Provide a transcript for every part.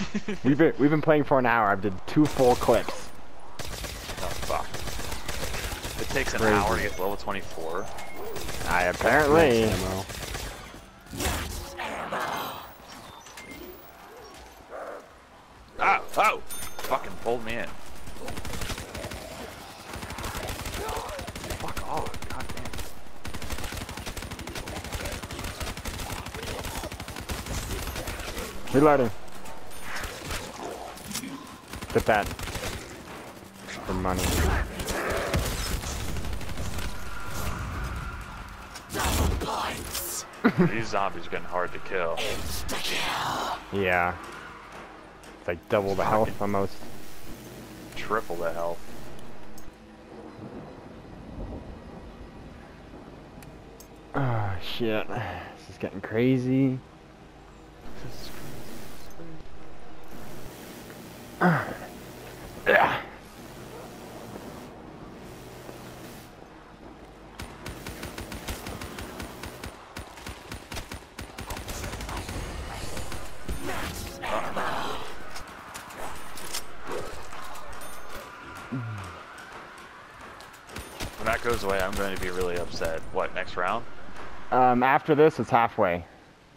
we've been we've been playing for an hour. I've did two full clips. Oh fuck. It takes an Crazy. hour to get level 24. I apparently. Max ammo. Ah! Oh! Fucking pulled me in. Fuck off. God damn. Reloading. Get that. For money. These zombies are getting hard to kill. Yeah. It's like double the health almost. Triple the health. Oh shit. This is getting crazy. Ah. Yeah. When that goes away, I'm going to be really upset. What, next round? Um, after this, it's halfway.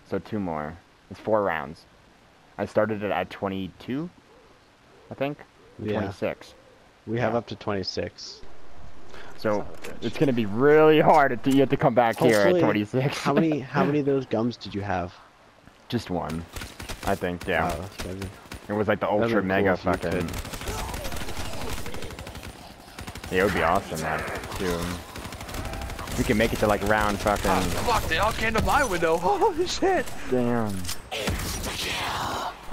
So two more. It's four rounds. I started it at 22, I think. Yeah. 26. We have Yeah. up to 26. So Son of a bitch. it's gonna be really hard to you have to come back here at 26. How many how many of those gums did you have? Just one, I think. Yeah. Wow, that's crazy. It was like the ultra be mega cool fucking. Yeah, it would be awesome, man. Too. We can make it to like round fucking. Ah, fuck, they all came to my window. Holy shit! Damn.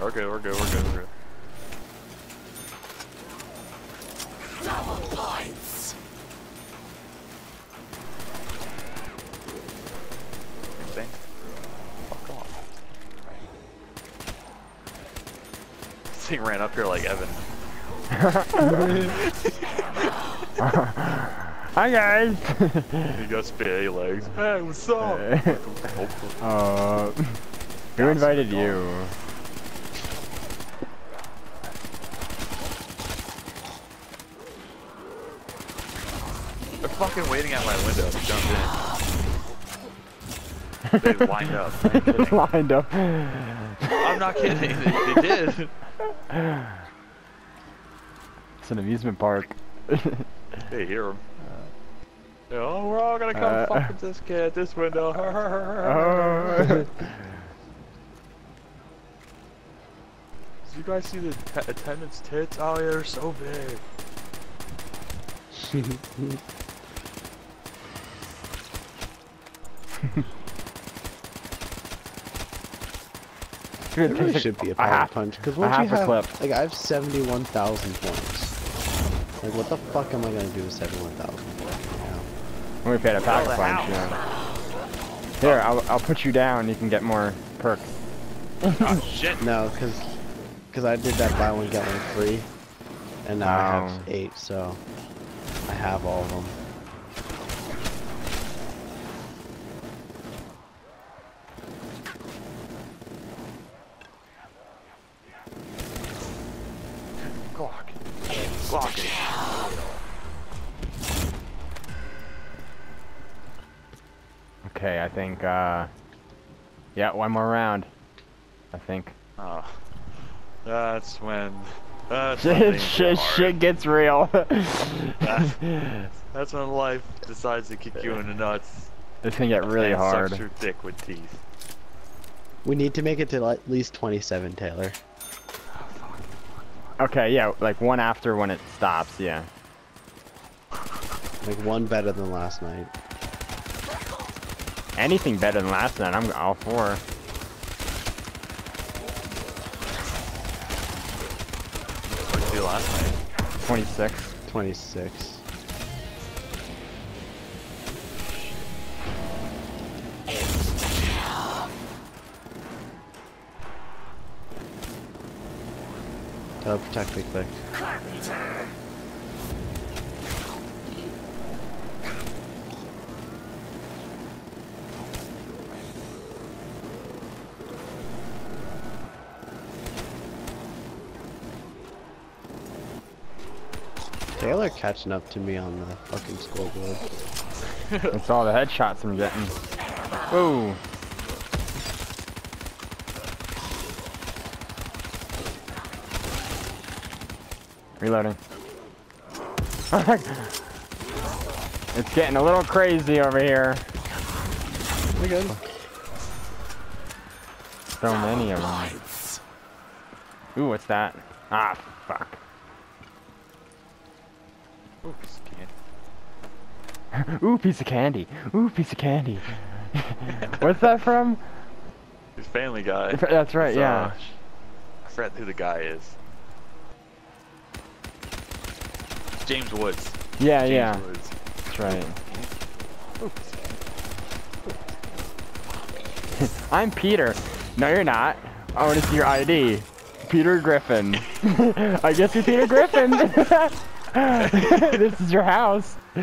We're good, we're good, we're good, we're good. Thing ran up here like Evan. Hi guys. you got spaghetti legs. Hey, what's up? uh, who invited you? They're fucking waiting at my window to jump in. They lined up. I ain't. Lined up. I'm not kidding. They, they did. It's an amusement park. They hear him. oh, we're all gonna come Uh, fuck with this kid at this window. Oh. Did you guys see the t- attendance tits? Oh, yeah, they're so big. Dude, It it really takes should be a a power half- punch because a once you a have clip. like I have 71,000 points. Like what the fuck am I gonna do with 71,000 points? When we paid a pack a the punch, yeah. Here, I'll, I'll put you down. You can get more perks. Oh, shit. No, because because I did that buy one get one free, and now I have eight, so I have all of them. Think, uh... Yeah, one more round. I think. Oh. That's when. That's when Shit, get shit gets real. That's, that's when life decides to kick you in the nuts. It's gonna get really and hard. Sucks your dick with teeth. We need to make it to at least 27, Taylor. Okay, yeah, like one after when it stops, yeah. Like one better than last night. Anything better than last night, I'm all for. What did you do last night? 26. 26. Taylor, protect me quick. Taylor catching up to me on the fucking scoreboard. That's all the headshots I'm getting. Whoa. Reloading. it's getting a little crazy over here. We good. So many of them. Ooh, what's that? Ah, fuck. Ooh, scan. Ooh, piece of candy. Ooh, piece of candy. what's that from? He's Family Guy. That's right, It's, yeah. I forgot who the guy is. James Woods. Yeah, James yeah. Woods. That's right. I'm Peter. No, you're not. I want to see your ID. Peter Griffin. I guess you're Peter Griffin. this is your house.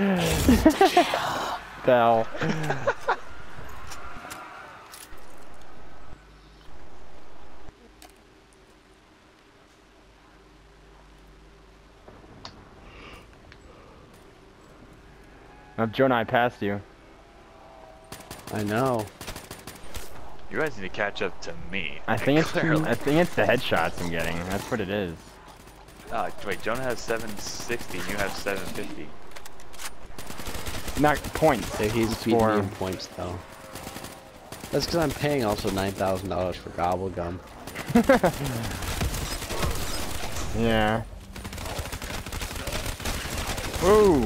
Bell. Now, Jonah, I passed you. I know. You guys need to catch up to me. I think it's clearly. I think it's the headshots I'm getting. That's what it is. Uh, wait, Jonah has 760 and you have 750. Not points. So he's It's beating me for- in points though. That's because I'm paying also nine thousand dollars for gobble gum. Yeah. Ooh.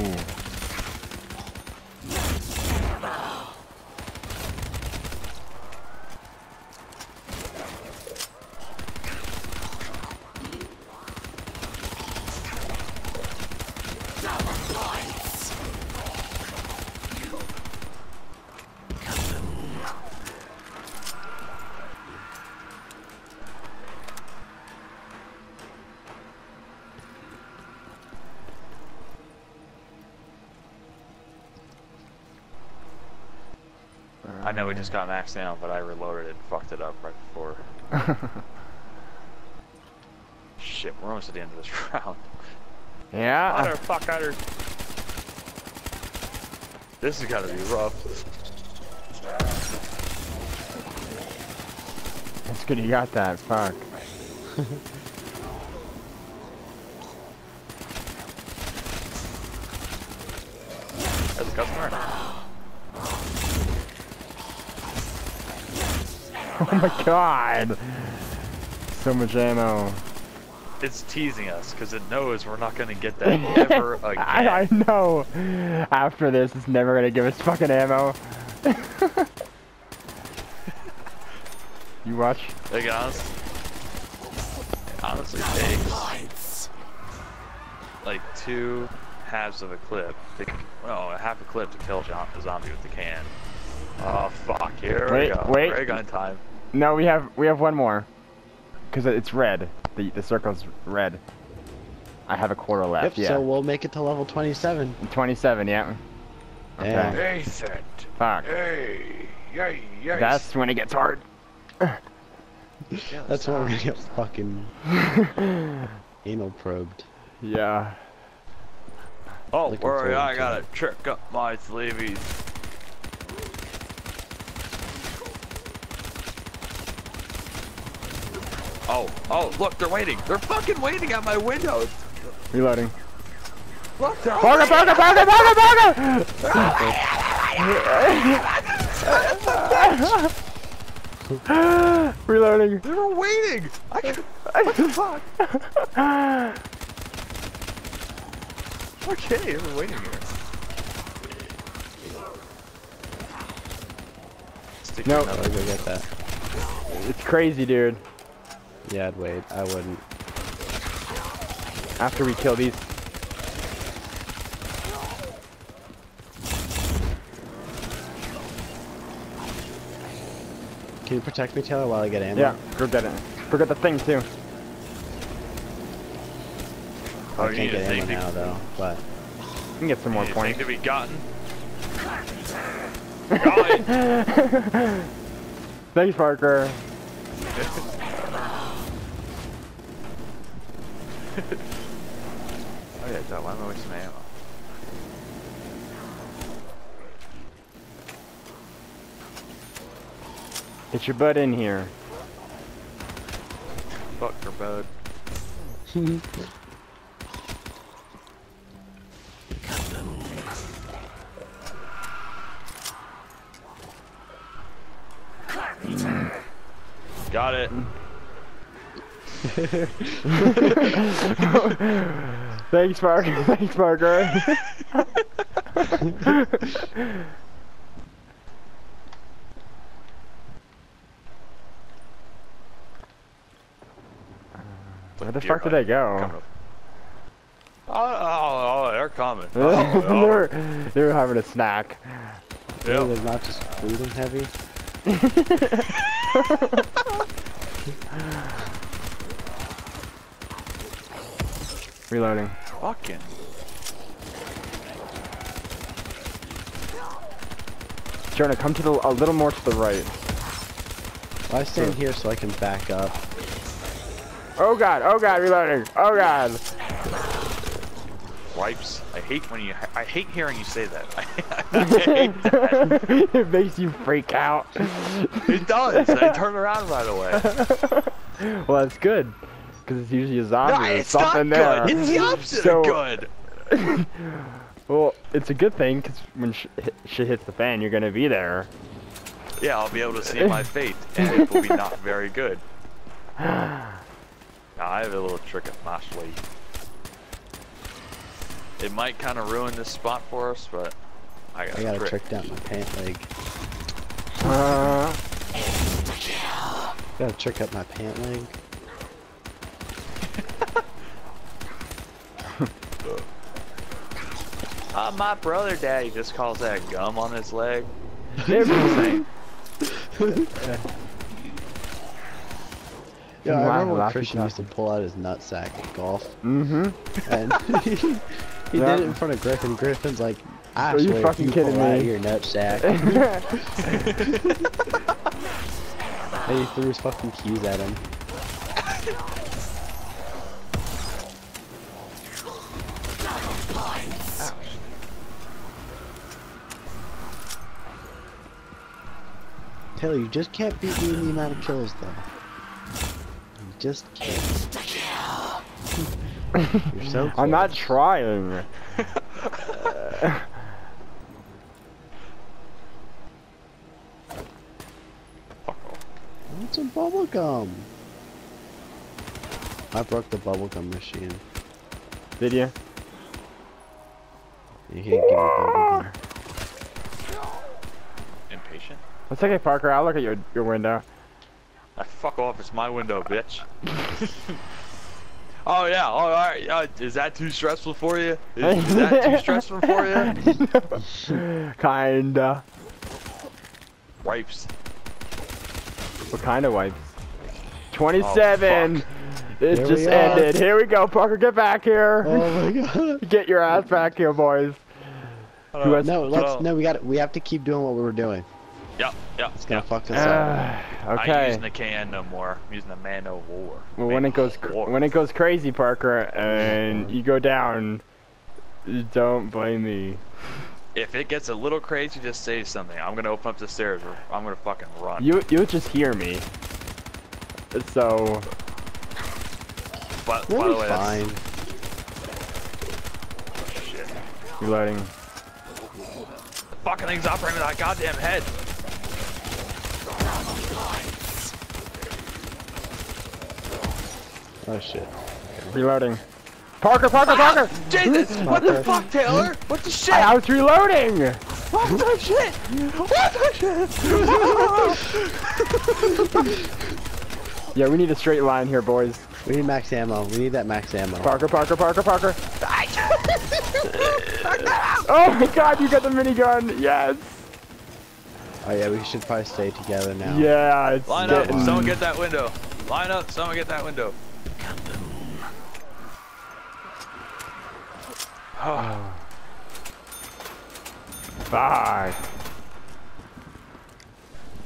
I know we just got maxed out, but I reloaded and fucked it up right before. Shit, we're almost at the end of this round. yeah. Motherfucker! This has gotta be rough. That's good you got that. Fuck. A customer? Oh my god. So much ammo. It's teasing us because it knows we're not gonna get that ever again. I, I know. After this, it's never gonna give us fucking ammo. you watch. Like, honest, it honestly takes like two halves of a clip. To, well, a half a clip to kill a zombie with the can. Oh fuck! Here Wait, we go. wait. Ray gun time. No, we have we have one more. Cause it's red. The the circle's red. I have a quarter left. Yep. yeah. So we'll make it to level twenty-seven. 27. Yeah. Okay. Damn. Nathan. Fuck. Hey. Yay. Yay. That's when it gets hard. That's when we're get fucking anal probed. Yeah. Oh, Looking worry, I gotta it. trick up my sleeveys. Oh, oh, look, they're waiting. They're fucking waiting at my windows. Reloading. Look, they're Burger, burger, burger, burger, burger! Reloading. They were waiting. I can, what the fuck? Okay, they were waiting here. Stick No. your I'll go get that. It's crazy, dude. Yeah, I'd wait. I wouldn't. After we kill these. Can you protect me, Taylor, while I get ammo? Yeah, go get it. Forget the thing, too. Oh, I can't get thing ammo to- now, though. But You can get some more Need a thing points. to be gotten. Got. Thanks, Parker. Oh yeah, Dad, why am I wasting my ammo? Get your butt in here. Fuck your bud. Got it. Thanks, Parker. Thanks, Parker. Uh, Where the Deer fuck did they go? Oh, oh, oh, oh, they're coming. they, Oh, oh. were, they were having a snack. Really, Yep. They're not just food and heavy. Reloading. Fucking. Jonah, come to the a little more to the right. I stand here so I can back up. Oh god, oh god, reloading. Oh god. Wipes. I hate when you. I hate hearing you say that. I hate that. it makes you freak out. It does. I turn around right away. well, that's good. Because it's usually a zombie. No, There's it's not something there. good. It's the opposite So- of good. well, it's a good thing because when sh shit hits the fan, you're gonna be there. Yeah, I'll be able to see my fate, and it will be not very good. Now, I have a little trick up my sleeve. It might kind of ruin this spot for us, but I got, I a got a trick. trick down my pant leg. Uh, Got a trick up my pant leg. Uh, my brother daddy just calls that gum on his leg. everything. Yeah, I remember when Christian used to pull out his nutsack at golf, mm-hmm. and he, he Yeah. did it in front of Griffin. Griffin's like, I Are you swear, if fucking you kidding pull out me?" your nutsack. and he threw his fucking keys at him. Taylor, you just can't beat me in the amount of kills, though. You just can't. You're so close. I'm not trying. Want some bubble gum? I broke the bubble gum machine. Did you? You can't give me bubble gum. Impatient? That's okay, Parker. I'll look at your your window. I fuck off, it's my window, bitch. oh yeah, oh, alright, uh, is that too stressful for you? Is, is that too stressful for you? Kinda. Wipes. What kind of wipes? 27. it Here just ended. Here we go, Parker. Get back here. Oh my god. Get your ass back here, boys. Who No, let's no. We got. We have to keep doing what we were doing. Yep, yep, It's gonna yep. fuck us up. Uh, I'm okay. using the can no more. I'm using the man of war. Well, Man when it goes cr- war. when it goes crazy, Parker, and you go down, don't blame me. If it gets a little crazy, just say something. I'm gonna open up the stairs. Or I'm gonna fucking run. You you'll just hear me. So But, We'll by the be way, fine. that's shit. reloading. The fucking thing's operating with that goddamn head. Oh shit. Reloading. Parker, Parker, ah, Parker! Jesus! What the fuck, Taylor? What the shit? I was reloading! What the shit? What the shit? Yeah, we need a straight line here, boys. We need max ammo. We need that max ammo. Parker, Parker, Parker, Parker. oh my god, you got the minigun! Yes! Oh yeah, we should probably stay together now. Yeah, it's Line up. Someone get that window. Line up. Someone get that window. Oh, Fuck.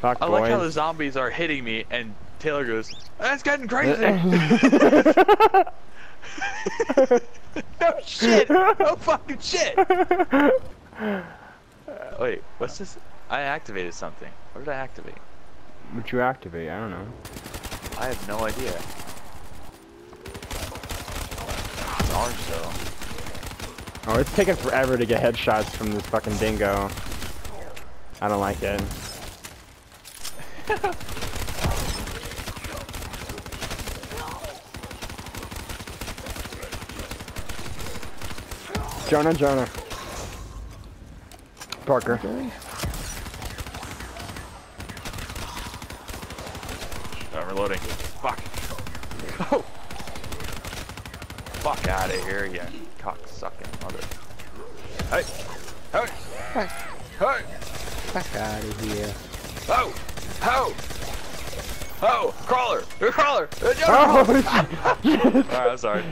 Fuck, I boys. like how the zombies are hitting me, and Taylor goes, "That's getting crazy." no shit! No fucking shit! Uh, wait, what's this? I activated something. What did I activate? Would you activate? I don't know. I have no idea. It's orange though. Oh, it's taking forever to get headshots from this fucking dingo. I don't like it. Jonah, Jonah. Parker. I'm reloading. Fuck. Oh! Fuck out of here, you cocksucking mother. Hey! Hey! Fuck, Hey! fuck out of here. Oh! Oh! Oh! Crawler! A crawler! A Oh, Alright, I'm sorry.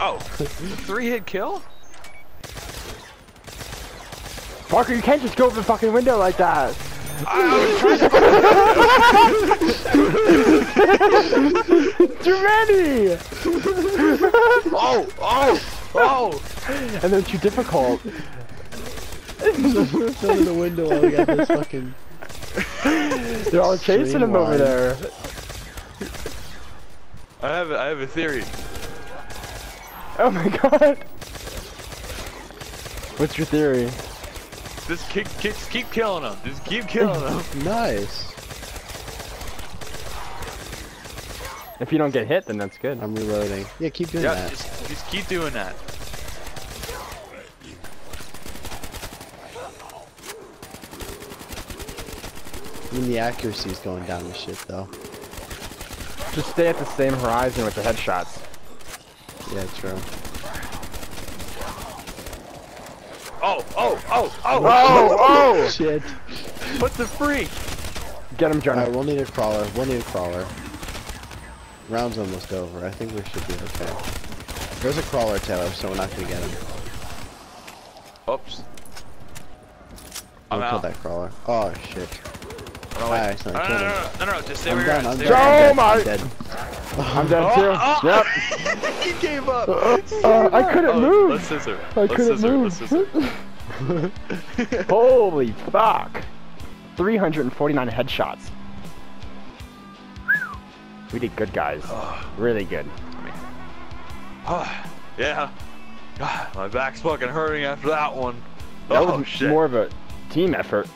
Oh! Three hit kill? Parker, you can't just go over the fucking window like that. Too many! Oh! Oh! Oh! And then too difficult. Fell in the window while we got this fucking. They're all chasing him over there. I have I have a theory. Oh my god. What's your theory? Just keep, keep, keep killing them. Just keep killing them. Nice. If you don't get hit, then that's good. I'm reloading. Yeah, keep doing Yeah, that. just, just keep doing that. I mean, the accuracy is going down and shit, though. Just stay at the same horizon with the headshots. Yeah, true. Oh, oh, oh, oh! Oh, oh! Shit. What the freak? Get him, Jonah. Alright, we'll need a crawler. We'll need a crawler. Round's almost over. I think we should be okay. There's a crawler, Taylor, so we're not gonna get him. Oops. Don't I'm kill out. that crawler. Oh, shit. Oh, no, I accidentally no, no, no, no, no, no, just stay I'm where you're done, at. I'm Stay done. Oh you're at. Oh my- I'm dead. I'm too. Oh, oh. Yep. he gave up. Uh, I couldn't Oh, move. Let's scissor. I let's couldn't scissor. move. Let's scissor. Holy fuck. 349 headshots. We did good, guys. Really good. yeah. Ah, My back's fucking hurting after that one. That oh was shit. more of a team effort.